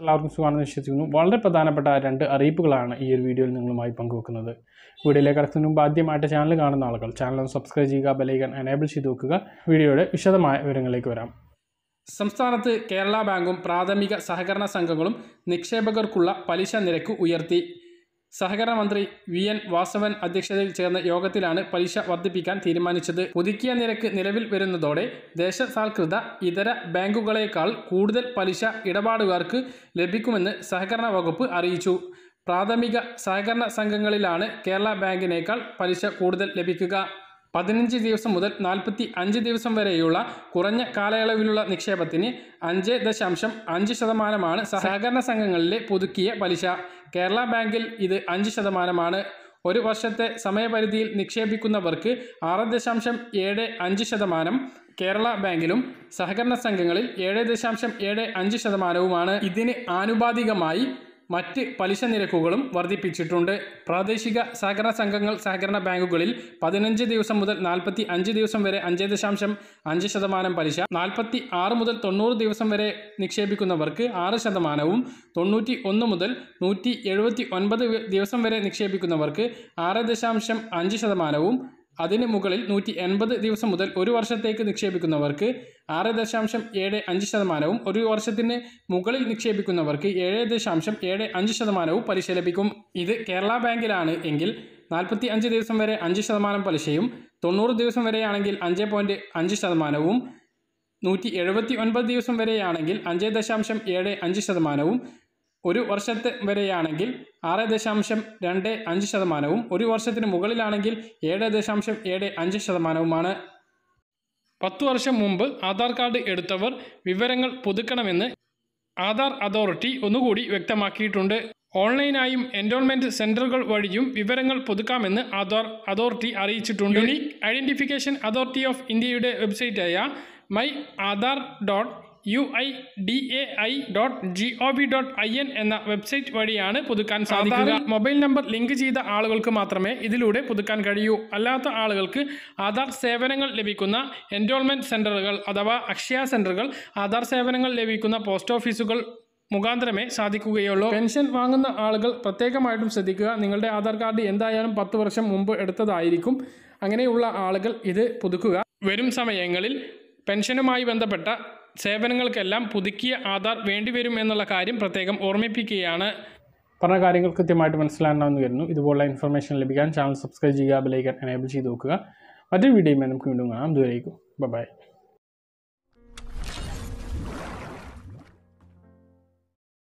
എല്ലാവർക്കും സുഖമാണെന്ന് വിശ്വസിക്കുന്നു. വളരെ പ്രധാനപ്പെട്ട രണ്ട് അറിയിപ്പുകളാണ് ഈ ഒരു വീഡിയോയിൽ നിങ്ങളുമായി പങ്കുവെക്കുന്നത്. വീഡിയോയിലേക്ക് കടക്കുന്നതിന് മുമ്പ് ആദ്യമായിട്ട് ചാനൽ കാണുന്ന ആളുകൾ ചാനൽ ഒന്ന് സബ്സ്ക്രൈബ് ചെയ്യുക ബലൈക്കൻ എനേബിൾ ചെയ്ത് വെക്കുക. വീഡിയോയുടെ വിശദമായ വിവരങ്ങളിലേക്ക് വരാം. സംസ്ഥാനത്ത് കേരള ബാങ്കും പ്രാഥമിക സഹകരണ സംഘങ്ങളും നിക്ഷേപകർക്കുള്ള പലിശ നിരക്ക് ഉയർത്തി. സഹകരണ മന്ത്രി വി എൻ വാസവൻ അധ്യക്ഷതയിൽ ചേർന്ന യോഗത്തിലാണ് പലിശ വർദ്ധിപ്പിക്കാൻ തീരുമാനിച്ചത്. പുതുക്കിയ നിരക്ക് നിലവിൽ വരുന്നതോടെ ദേശസാൽകൃത ഇതര ബാങ്കുകളേക്കാൾ കൂടുതൽ പലിശ ഇടപാടുകാർക്ക് ലഭിക്കുമെന്ന് സഹകരണ വകുപ്പ് അറിയിച്ചു. പ്രാഥമിക സഹകരണ സംഘങ്ങളിലാണ് കേരള ബാങ്കിനേക്കാൾ പലിശ കൂടുതൽ ലഭിക്കുക. പതിനഞ്ച് ദിവസം മുതൽ നാൽപ്പത്തി അഞ്ച് ദിവസം വരെയുള്ള കുറഞ്ഞ കാലയളവിലുള്ള നിക്ഷേപത്തിന് അഞ്ച് ദശാംശം അഞ്ച് ശതമാനമാണ് സഹകരണ സംഘങ്ങളിലെ പുതുക്കിയ പലിശ. കേരള ബാങ്കിൽ ഇത് അഞ്ച് ശതമാനമാണ്. ഒരു വർഷത്തെ സമയപരിധിയിൽ നിക്ഷേപിക്കുന്നവർക്ക് ആറ് ദശാംശം ഏഴ് അഞ്ച് ശതമാനം കേരള ബാങ്കിലും സഹകരണ സംഘങ്ങളിൽ ഏഴ് ദശാംശം ഏഴ് അഞ്ച് ശതമാനവുമാണ്. ഇതിന് ആനുപാതികമായി മറ്റ് പലിശ നിരക്കുകളും വർദ്ധിപ്പിച്ചിട്ടുണ്ട്. പ്രാദേശിക സഹകരണ സംഘങ്ങൾ സഹകരണ ബാങ്കുകളിൽ പതിനഞ്ച് ദിവസം മുതൽ നാൽപ്പത്തി അഞ്ച് ദിവസം വരെ അഞ്ച് ദശാംശം അഞ്ച് ശതമാനം പലിശ നാൽപ്പത്തി ആറ് മുതൽ തൊണ്ണൂറ് ദിവസം വരെ നിക്ഷേപിക്കുന്നവർക്ക് ആറ് ശതമാനവും തൊണ്ണൂറ്റി ഒന്ന് മുതൽ നൂറ്റി എഴുപത്തി ഒൻപത് ദിവസം വരെ നിക്ഷേപിക്കുന്നവർക്ക് ആറ് ദശാംശം അഞ്ച് ശതമാനവും അതിന് മുകളിൽ നൂറ്റി എൺപത് ദിവസം മുതൽ ഒരു വർഷത്തേക്ക് നിക്ഷേപിക്കുന്നവർക്ക് ആറ് ദശാംശം ഏഴ് അഞ്ച് ശതമാനവും ഒരു വർഷത്തിന് മുകളിൽ നിക്ഷേപിക്കുന്നവർക്ക് ഏഴ് ദശാംശം ഏഴ് അഞ്ച് ശതമാനവും പലിശ ലഭിക്കും. ഇത് കേരള ബാങ്കിലാണ് എങ്കിൽ നാൽപ്പത്തി അഞ്ച് ദിവസം വരെ അഞ്ച് ശതമാനം പലിശയും തൊണ്ണൂറ് ദിവസം വരെയാണെങ്കിൽ അഞ്ച് പോയിന്റ് അഞ്ച് ശതമാനവും നൂറ്റി എഴുപത്തി ഒൻപത് ദിവസം വരെയാണെങ്കിൽ അഞ്ച് ദശാംശം ഏഴ് അഞ്ച് ശതമാനവും ഒരു വർഷത്തെ വരെയാണെങ്കിൽ ആറ് ദശാംശം രണ്ട് അഞ്ച് ശതമാനവും ഒരു വർഷത്തിന് മുകളിലാണെങ്കിൽ ഏഴ് ദശാംശം ഏഴ് അഞ്ച് ശതമാനവുമാണ്. പത്തു വർഷം മുമ്പ് ആധാർ കാർഡ് എടുത്തവർ വിവരങ്ങൾ പുതുക്കണമെന്ന് ആധാർ അതോറിറ്റി ഒന്നുകൂടി വ്യക്തമാക്കിയിട്ടുണ്ട്. ഓൺലൈനായും എൻറോൾമെന്റ് സെന്ററുകൾ വഴിയും വിവരങ്ങൾ പുതുക്കാമെന്ന് ആധാർ അതോറിറ്റി അറിയിച്ചിട്ടുണ്ട്. യുണീക് ഐഡന്റിഫിക്കേഷൻ അതോറിറ്റി ഓഫ് ഇന്ത്യയുടെ വെബ്സൈറ്റായ my Aadhaar dot U I D A I dot G O V dot I N എന്ന വെബ്സൈറ്റ് വഴിയാണ് പുതുക്കാൻ സാധിക്കുക. മൊബൈൽ നമ്പർ ലിങ്ക് ചെയ്ത ആളുകൾക്ക് മാത്രമേ ഇതിലൂടെ പുതുക്കാൻ കഴിയൂ. അല്ലാത്ത ആളുകൾക്ക് ആധാർ സേവനങ്ങൾ ലഭിക്കുന്ന എൻറോൾമെന്റ് സെന്ററുകൾ അഥവാ അക്ഷയ സെന്ററുകൾ ആധാർ സേവനങ്ങൾ ലഭിക്കുന്ന പോസ്റ്റ് ഓഫീസുകൾ മുഖാന്തരമേ സാധിക്കുകയുള്ളൂ. പെൻഷൻ വാങ്ങുന്ന ആളുകൾ പ്രത്യേകമായിട്ടും ശ്രദ്ധിക്കുക. നിങ്ങളുടെ ആധാർ കാർഡ് എന്തായാലും പത്ത് വർഷം മുമ്പ് എടുത്തതായിരിക്കും. അങ്ങനെയുള്ള ആളുകൾ ഇത് പുതുക്കുക. വരും സമയങ്ങളിൽ പെൻഷനുമായി ബന്ധപ്പെട്ട സേവനങ്ങൾക്കെല്ലാം പുതുക്കിയ ആധാർ വേണ്ടിവരും എന്നുള്ള കാര്യം പ്രത്യേകം ഓർമ്മിപ്പിക്കുകയാണ്. പറഞ്ഞ കാര്യങ്ങൾ കൃത്യമായിട്ട് മനസ്സിലാകണമെന്ന് വരുന്നു. ഇതുപോലുള്ള ഇൻഫർമേഷൻ ലഭിക്കാൻ ചാനൽ സബ്സ്ക്രൈബ് ചെയ്യുക ബെലൈക്കൻ എനേബിൾ ചെയ്ത് നോക്കുക. മറ്റൊരു വീഡിയോയുമായി നമുക്ക് വീണ്ടും കാണാം. ദൂരേക്കും ബൈ